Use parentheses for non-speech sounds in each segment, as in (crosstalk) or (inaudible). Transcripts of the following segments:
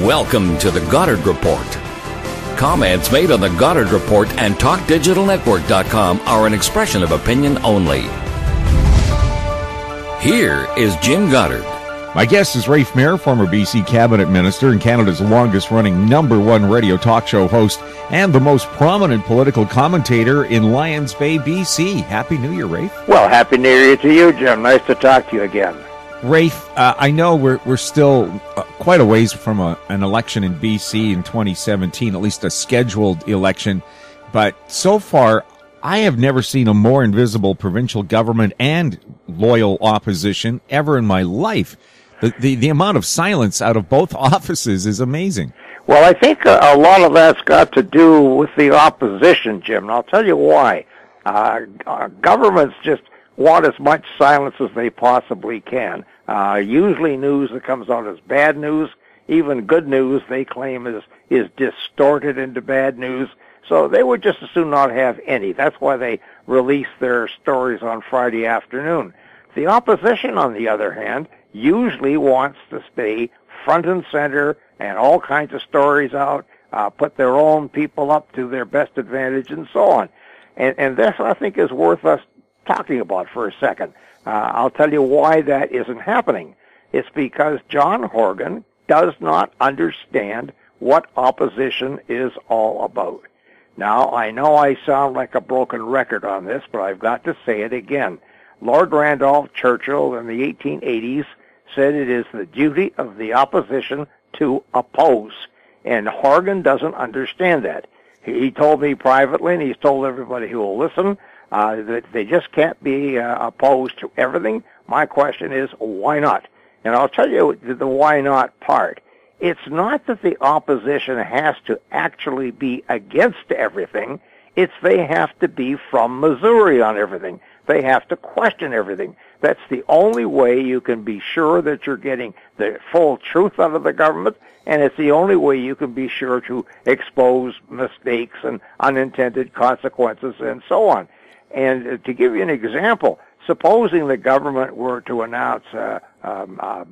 Welcome to the Goddard Report. Comments made on the Goddard Report and TalkDigitalNetwork.com are an expression of opinion only. Here is Jim Goddard. My guest is Rafe Mair, former BC cabinet minister and Canada's longest running number one radio talk show host and the most prominent political commentator in Lions Bay, BC. Happy New Year, Rafe. Well, Happy New Year to you, Jim. Nice to talk to you again. Rafe, uh, I know we're, we're still quite a ways from a, an election in BC in 2017, at least a scheduled election. But so far, I have never seen a more invisible provincial government and loyal opposition ever in my life. The, the, the amount of silence out of both (laughs) offices is amazing. Well, I think a, a lot of that's got to do with the opposition, Jim, and I'll tell you why. Uh, uh, governments just want as much silence as they possibly can. Uh, usually news that comes out as bad news, even good news they claim is, is distorted into bad news. So they would just as soon not have any. That's why they release their stories on Friday afternoon. The opposition, on the other hand, usually wants to stay front and center and all kinds of stories out, uh, put their own people up to their best advantage and so on. And, and this, I think, is worth us talking about for a second. Uh, I'll tell you why that isn't happening. It's because John Horgan does not understand what opposition is all about. Now, I know I sound like a broken record on this, but I've got to say it again. Lord Randolph Churchill in the 1880s said it is the duty of the opposition to oppose. And Horgan doesn't understand that. He told me privately, and he's told everybody who will listen, uh, they just can't be uh, opposed to everything. My question is, why not? And I'll tell you the why not part. It's not that the opposition has to actually be against everything. It's they have to be from Missouri on everything. They have to question everything. That's the only way you can be sure that you're getting the full truth out of the government, and it's the only way you can be sure to expose mistakes and unintended consequences and so on. And to give you an example, supposing the government were to announce uh, um, uh,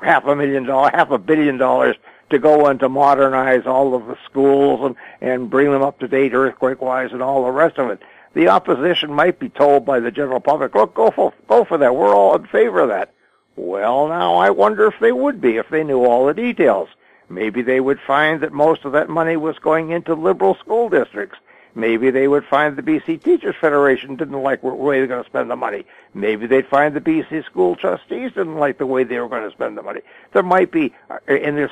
half a million dollars, half a billion dollars to go in to modernize all of the schools and, and bring them up to date earthquake-wise and all the rest of it. The opposition might be told by the general public, look, go for, go for that. We're all in favor of that. Well, now I wonder if they would be if they knew all the details. Maybe they would find that most of that money was going into liberal school districts. Maybe they would find the BC Teachers Federation didn't like the way they're going to spend the money. Maybe they'd find the BC school trustees didn't like the way they were going to spend the money. There might be, in this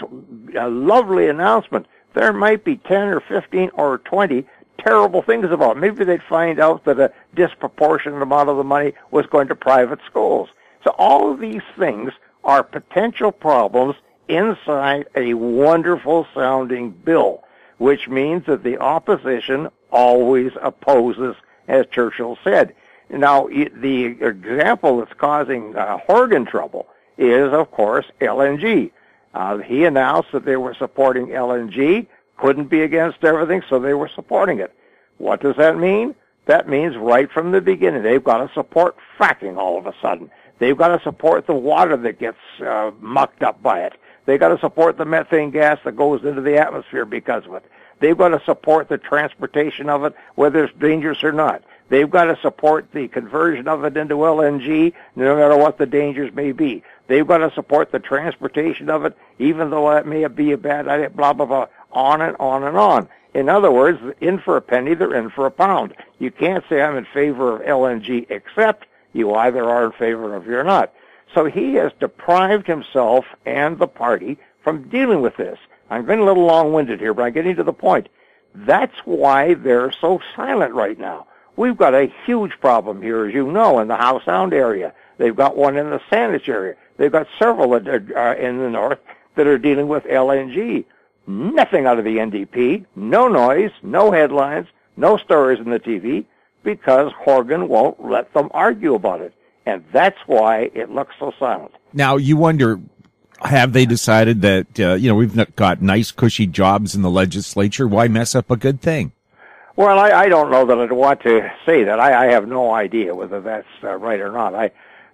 uh, lovely announcement, there might be 10 or 15 or 20 terrible things about it. Maybe they'd find out that a disproportionate amount of the money was going to private schools. So all of these things are potential problems inside a wonderful sounding bill, which means that the opposition always opposes, as Churchill said. Now, the example that's causing uh, Horgan trouble is, of course, LNG. Uh, he announced that they were supporting LNG, couldn't be against everything, so they were supporting it. What does that mean? That means right from the beginning, they've got to support fracking all of a sudden. They've got to support the water that gets uh, mucked up by it. They've got to support the methane gas that goes into the atmosphere because of it. They've got to support the transportation of it, whether it's dangerous or not. They've got to support the conversion of it into LNG, no matter what the dangers may be. They've got to support the transportation of it, even though that may be a bad idea, blah, blah, blah, on and on and on. In other words, in for a penny, they're in for a pound. You can't say I'm in favor of LNG except you either are in favor of it or not. So he has deprived himself and the party from dealing with this. I'm getting a little long-winded here, but I'm getting to the point. That's why they're so silent right now. We've got a huge problem here, as you know, in the Howe Sound area. They've got one in the Saanich area. They've got several uh, in the north that are dealing with LNG. Nothing out of the NDP, no noise, no headlines, no stories in the TV, because Horgan won't let them argue about it. And that's why it looks so silent. Now, you wonder, have they decided that uh, you know we've got nice cushy jobs in the legislature? Why mess up a good thing? Well, I, I don't know that I'd want to say that. I, I have no idea whether that's uh, right or not. I,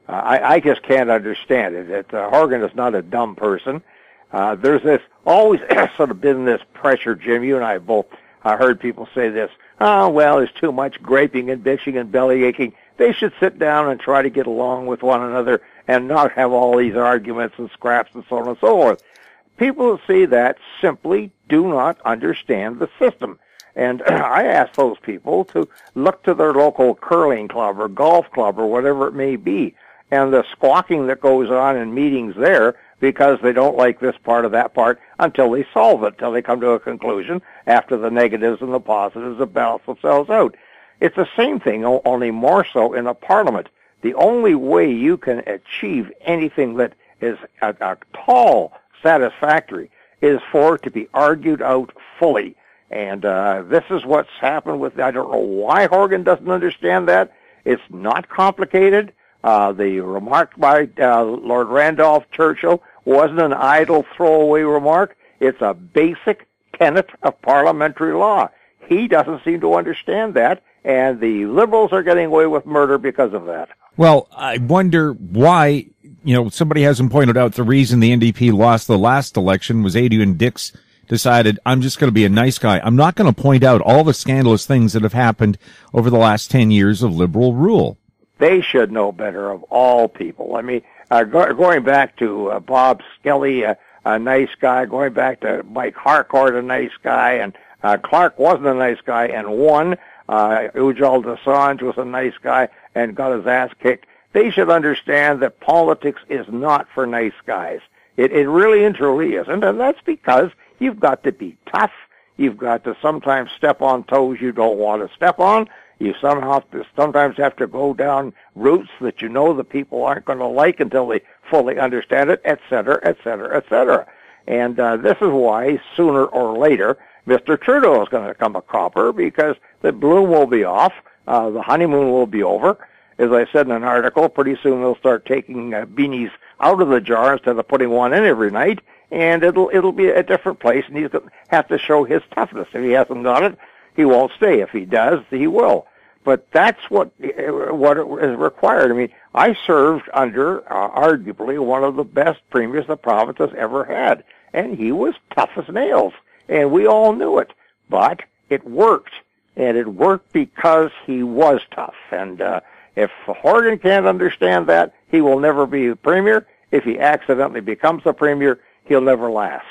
uh, I I just can't understand it. That uh, Horgan is not a dumb person. Uh, there's this always (clears throat) sort of been this pressure, Jim. You and I both uh, heard people say this. Oh, well, there's too much griping and bitching and belly aching. They should sit down and try to get along with one another and not have all these arguments and scraps and so on and so forth. People who see that simply do not understand the system. And (clears throat) I ask those people to look to their local curling club or golf club or whatever it may be. And the squawking that goes on in meetings there because they don't like this part or that part until they solve it, until they come to a conclusion after the negatives and the positives have balanced themselves out. It's the same thing, only more so in a parliament. The only way you can achieve anything that is at all satisfactory is for it to be argued out fully and uh, this is what's happened with, I don't know why Horgan doesn't understand that. It's not complicated. Uh, the remark by uh, Lord Randolph Churchill wasn't an idle throwaway remark. It's a basic tenet of parliamentary law. He doesn't seem to understand that, and the liberals are getting away with murder because of that. Well, I wonder why, you know, somebody hasn't pointed out the reason the NDP lost the last election was Adrian Dix decided I'm just going to be a nice guy. I'm not going to point out all the scandalous things that have happened over the last 10 years of liberal rule. They should know better of all people. I mean, uh, go, going back to uh, Bob Skelly, uh, a nice guy, going back to Mike Harcourt, a nice guy, and uh, Clark wasn't a nice guy and won. Uh, Ujjal Dosanjh was a nice guy and got his ass kicked. They should understand that politics is not for nice guys. It, it really and truly isn't, and that's because You've got to be tough. You've got to sometimes step on toes you don't want to step on. You somehow sometimes have to go down routes that you know the people aren't going to like until they fully understand it, et cetera, et cetera, et cetera. And uh, this is why sooner or later Mr. Trudeau is going to become a cropper because the bloom will be off, uh, the honeymoon will be over. As I said in an article, pretty soon they'll start taking uh, beanies out of the jar instead of putting one in every night, and it'll it'll be a different place, and he's going to have to show his toughness. If he hasn't got it, he won't stay. If he does, he will. But that's what what is required. I mean, I served under uh, arguably one of the best premiers the province has ever had, and he was tough as nails, and we all knew it. But it worked, and it worked because he was tough. And uh, if Horgan can't understand that, he will never be premier. If he accidentally becomes a premier, he'll never last.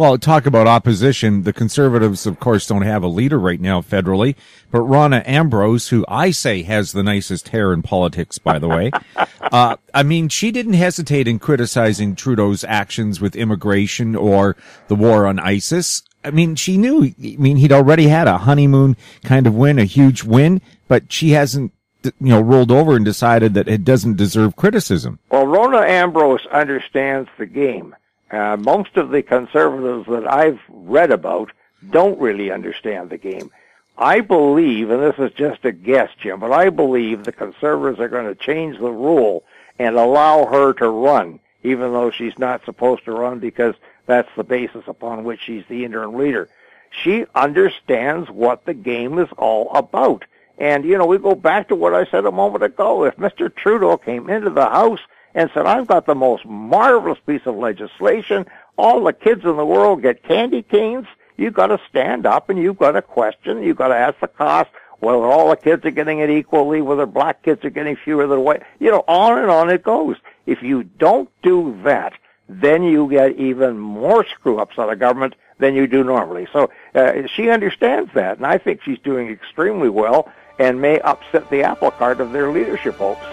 Well, talk about opposition. The conservatives, of course, don't have a leader right now federally, but Rona Ambrose, who I say has the nicest hair in politics, by the way. (laughs) uh, I mean, she didn't hesitate in criticizing Trudeau's actions with immigration or the war on ISIS. I mean, she knew, I mean, he'd already had a honeymoon kind of win, a huge win, but she hasn't you know, rolled over and decided that it doesn't deserve criticism. Well, Rona Ambrose understands the game. Uh, most of the conservatives that I've read about don't really understand the game. I believe, and this is just a guess, Jim, but I believe the conservatives are going to change the rule and allow her to run, even though she's not supposed to run because that's the basis upon which she's the interim leader. She understands what the game is all about. And, you know, we go back to what I said a moment ago. If Mr. Trudeau came into the House and said, I've got the most marvelous piece of legislation. All the kids in the world get candy canes. You've got to stand up and you've got to question. You've got to ask the cost, whether all the kids are getting it equally, whether black kids are getting fewer than white. You know, on and on it goes. If you don't do that, then you get even more screw-ups out of government than you do normally. So uh, she understands that, and I think she's doing extremely well and may upset the apple cart of their leadership hopes.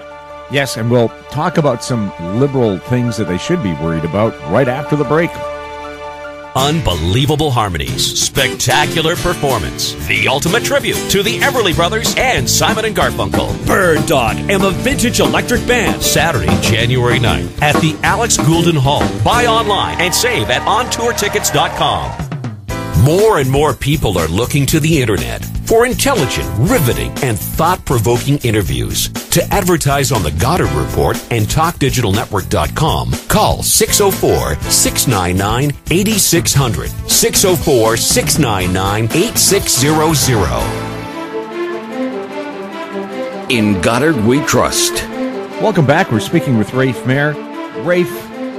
Yes, and we'll talk about some liberal things that they should be worried about right after the break. Unbelievable harmonies, spectacular performance, the ultimate tribute to the Everly Brothers and Simon and Garfunkel. Bird Dog and the Vintage Electric Band, Saturday, January 9th at the Alix Goolden Hall. Buy online and save at ontourtickets.com. More and more people are looking to the internet for intelligent, riveting, and thought provoking interviews. To advertise on the Goddard Report and TalkDigitalNetwork.com, call 604 699 8600. 604 699 8600. In Goddard We Trust. Welcome back. We're speaking with Rafe Mair. Rafe,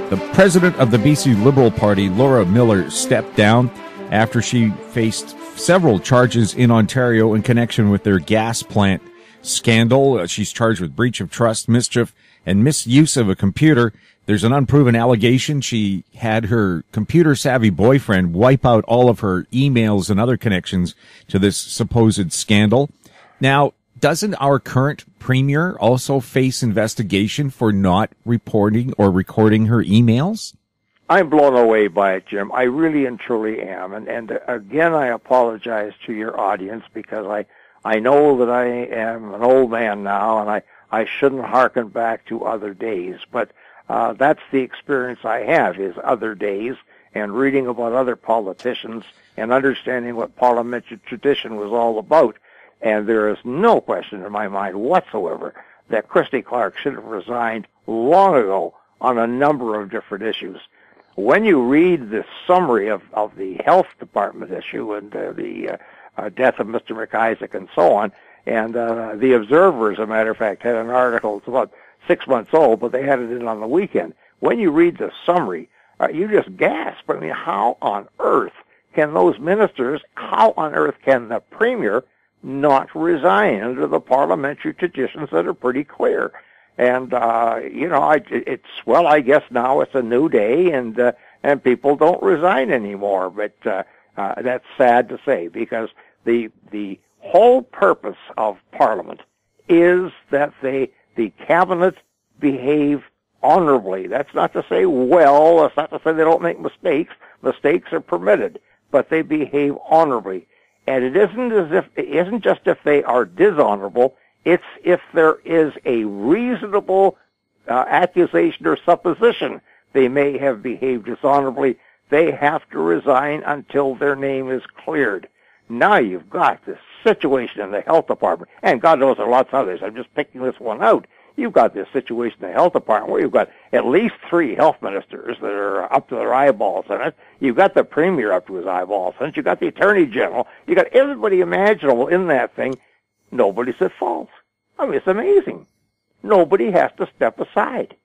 The president of the BC Liberal Party, Laura Miller, stepped down after she faced several charges in Ontario in connection with their gas plant scandal. Uh, she's charged with breach of trust, mischief, and misuse of a computer. There's an unproven allegation she had her computer savvy boyfriend wipe out all of her emails and other connections to this supposed scandal. Now, doesn't our current premier also face investigation for not reporting or recording her emails? I'm blown away by it, Jim. I really and truly am. And, and again, I apologize to your audience because I, I know that I am an old man now and I, I shouldn't hearken back to other days, but uh, that's the experience I have is other days and reading about other politicians and understanding what parliamentary tradition was all about. And there is no question in my mind whatsoever that Christy Clark should have resigned long ago on a number of different issues. When you read the summary of, of the health department issue and uh, the uh, uh, death of Mr. MacIsaac and so on, and uh, the Observer, as a matter of fact, had an article, it's about six months old, but they had it in on the weekend. When you read the summary, uh, you just gasp. I mean, how on earth can those ministers, how on earth can the premier not resign under the parliamentary traditions that are pretty clear. And uh, you know, I, it's well, I guess now it's a new day, and uh, and people don't resign anymore. But uh, uh, that's sad to say because the the whole purpose of Parliament is that they the cabinet behave honorably. That's not to say well. That's not to say they don't make mistakes. Mistakes are permitted, but they behave honorably. And it isn't as if, it isn't just if they are dishonorable, it's if there is a reasonable uh, accusation or supposition they may have behaved dishonorably, they have to resign until their name is cleared. Now you've got this situation in the health department, and God knows there are lots of others. I'm just picking this one out you've got this situation in the health department where you've got at least three health ministers that are up to their eyeballs in it. You've got the premier up to his eyeballs in it. You've got the attorney general. You've got everybody imaginable in that thing. Nobody's at fault. I mean, it's amazing. Nobody has to step aside.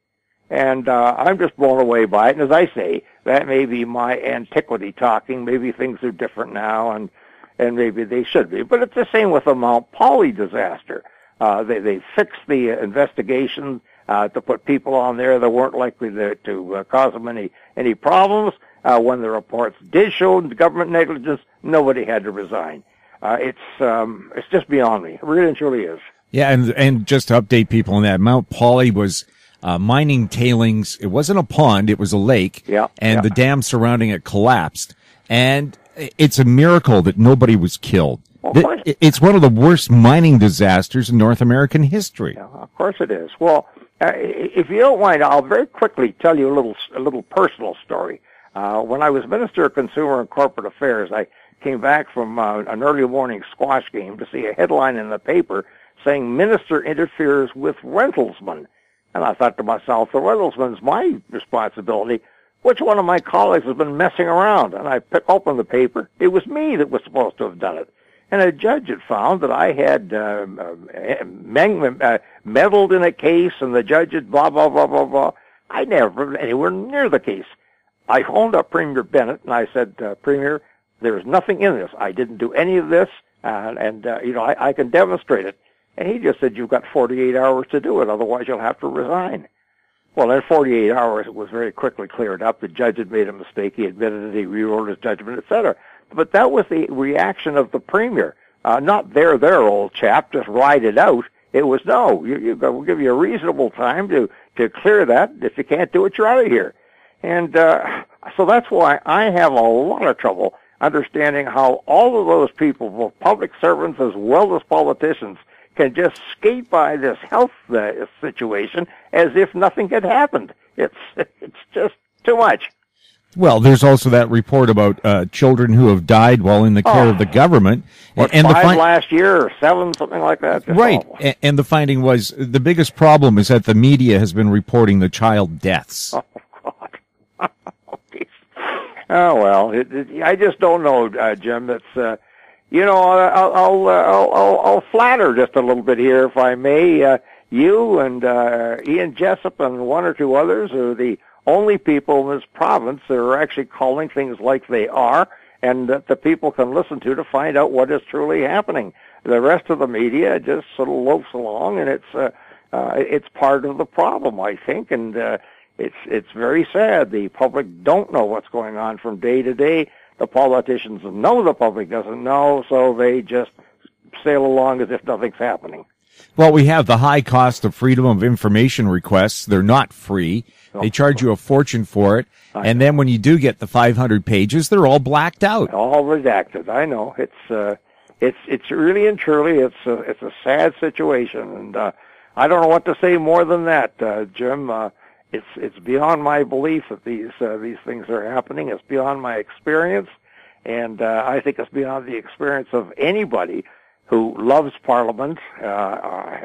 And uh, I'm just blown away by it. And as I say, that may be my antiquity talking. Maybe things are different now, and and maybe they should be. But it's the same with the Mount Polley disaster. Uh, they they fixed the investigation uh, to put people on there that weren't likely to, to uh, cause them any any problems. Uh, when the reports did show government negligence, nobody had to resign. Uh, it's um, it's just beyond me. It really and truly is. Yeah, and and just to update people on that, Mount Polley was uh, mining tailings. It wasn't a pond; it was a lake. Yeah, and yeah. the dam surrounding it collapsed. And it's a miracle that nobody was killed. Well, it's one of the worst mining disasters in North American history. Yeah, of course it is. Well, uh, if you don't mind, I'll very quickly tell you a little a little personal story. Uh, when I was Minister of Consumer and Corporate Affairs, I came back from uh, an early morning squash game to see a headline in the paper saying Minister interferes with rentalsmen. And I thought to myself, the rentalsman's my responsibility. Which one of my colleagues has been messing around? And I picked open the paper. It was me that was supposed to have done it. And a judge had found that I had uh, uh, meddled in a case, and the judge had blah, blah, blah, blah, blah. I never anywhere near the case. I phoned up Premier Bennett, and I said, uh, Premier, there's nothing in this. I didn't do any of this, and, uh, you know, I, I can demonstrate it. And he just said, you've got 48 hours to do it, otherwise you'll have to resign. Well, in 48 hours, it was very quickly cleared up. The judge had made a mistake. He admitted it. He rewrote his judgment, etc. But that was the reaction of the premier. Uh, not there, there, old chap, just ride it out. It was no, you, you, we'll give you a reasonable time to, to clear that. If you can't do it, you're out of here. And, uh, so that's why I have a lot of trouble understanding how all of those people, both public servants as well as politicians, can just skate by this health uh, situation as if nothing had happened. It's, it's just too much. Well, there's also that report about uh, children who have died while in the care oh, of the government, and, and five the fi- last year or seven, something like that. right, and, and, the finding was the biggest problem is that the media has been reporting the child deaths. Oh God! (laughs) oh well, it, it, I just don't know, uh, Jim. That's uh, you know, I'll I'll, uh, I'll I'll I'll flatter just a little bit here, if I may. Uh, you and uh, Ian Jessop and one or two others are the only people in this province that are actually calling things like they are and that the people can listen to to find out what is truly happening. The rest of the media just sort of loafs along, and it's uh, uh, it's part of the problem, I think, and uh, it's it's very sad. The public don't know what's going on from day to day. The politicians know the public doesn't know, so they just sail along as if nothing's happening. Well, we have the high cost of freedom of information requests. They're not free. They charge you a fortune for it. And then when you do get the 500 pages, they're all blacked out. All redacted. I know. It's, uh, it's, it's really and truly, it's a, it's a sad situation. And, uh, I don't know what to say more than that, uh, Jim. Uh, it's, it's beyond my belief that these, uh, these things are happening. It's beyond my experience. And, uh, I think it's beyond the experience of anybody who loves Parliament, uh, uh,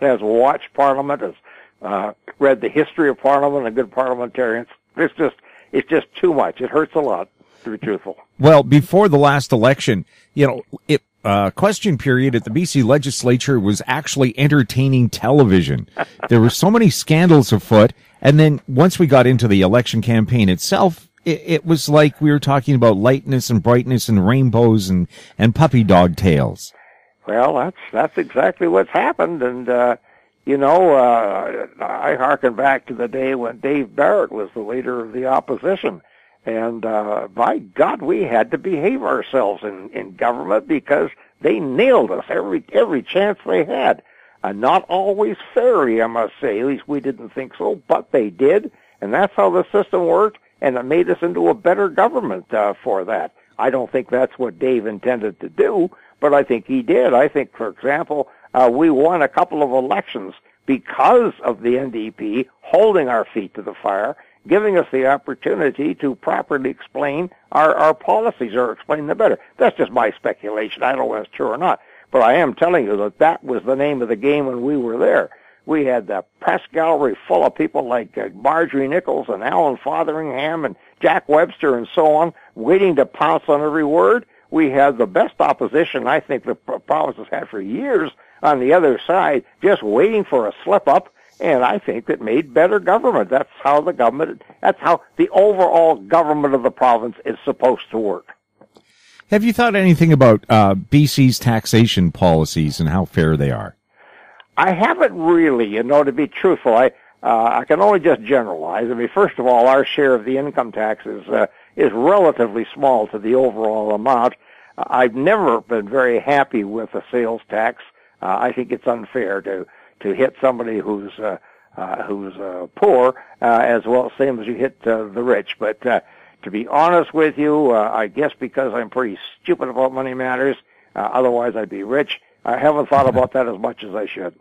has watched Parliament, has uh, read the history of Parliament and good parliamentarians. It's just it's just too much. It hurts a lot, to be truthful. Well, before the last election, you know, it uh, question period at the BC legislature was actually entertaining television. there were so many scandals afoot. And then once we got into the election campaign itself, it, it, was like we were talking about lightness and brightness and rainbows and, and puppy dog tails. Well, that's that's exactly what's happened, and uh, you know, uh, I harken back to the day when Dave Barrett was the leader of the opposition, and uh, by God, we had to behave ourselves in in government because they nailed us every every chance they had. Uh, not always fairly, I must say. At least we didn't think so, but they did, and that's how the system worked, and it made us into a better government uh, for that. I don't think that's what Dave intended to do, but I think he did. I think, for example, uh, we won a couple of elections because of the NDP holding our feet to the fire, giving us the opportunity to properly explain our, our policies or explain them better. That's just my speculation. I don't know if it's true or not. But I am telling you that that was the name of the game when we were there. We had the press gallery full of people like uh, Marjorie Nichols and Allan Fotheringham and Jack Webster and so on, waiting to pounce on every word we had the best opposition I think the province has had for years on the other side, just waiting for a slip up. And I think it made better government. That's how the government, that's how the overall government of the province is supposed to work. Have you thought anything about uh, BC's taxation policies and how fair they are? I haven't really, you know, to be truthful. I, uh, I can only just generalize. I mean, first of all, our share of the income taxes uh, is relatively small to the overall amount. I've never been very happy with the sales tax. Uh, I think it's unfair to to hit somebody who's uh, uh, who's uh, poor uh, as well, same as you hit uh, the rich. But uh, to be honest with you, uh, I guess because I'm pretty stupid about money matters. Uh, otherwise, I'd be rich. I haven't thought about that as much as I should.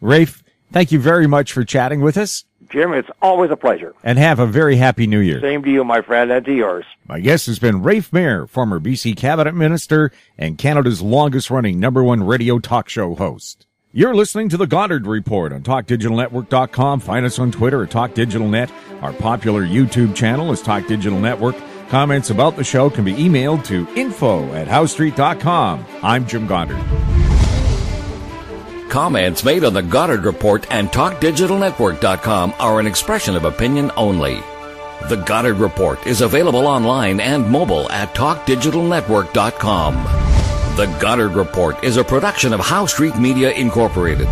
Rafe, thank you very much for chatting with us. Jim, it's always a pleasure. And have a very happy new year. Same to you, my friend, and to yours. My guest has been Rafe Mair, former BC cabinet minister and Canada's longest running number one radio talk show host. You're listening to the Goddard Report on TalkDigitalNetwork.com. Find us on Twitter at TalkDigitalNet. Our popular YouTube channel is Talk Digital Network. Comments about the show can be emailed to info at HoweStreet.com. I'm Jim Goddard. Comments made on the Goddard Report and TalkDigitalNetwork.com are an expression of opinion only. The Goddard Report is available online and mobile at TalkDigitalNetwork.com. The Goddard Report is a production of Howe Street Media Incorporated.